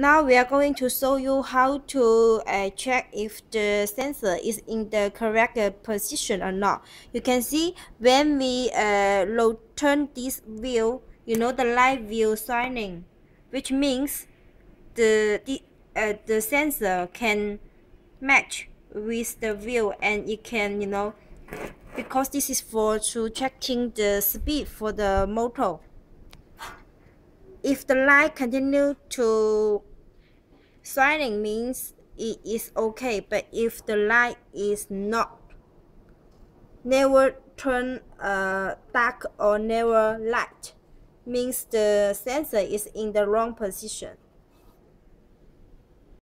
Now we are going to show you how to uh, check if the sensor is in the correct uh, position or not. You can see when we uh, turn this wheel, you know the light wheel shining, which means the, the, uh, the sensor can match with the wheel and it can, you know, because this is for to checking the speed for the motor if the light continue to shining means it is okay but if the light is not never turn uh, dark or never light means the sensor is in the wrong position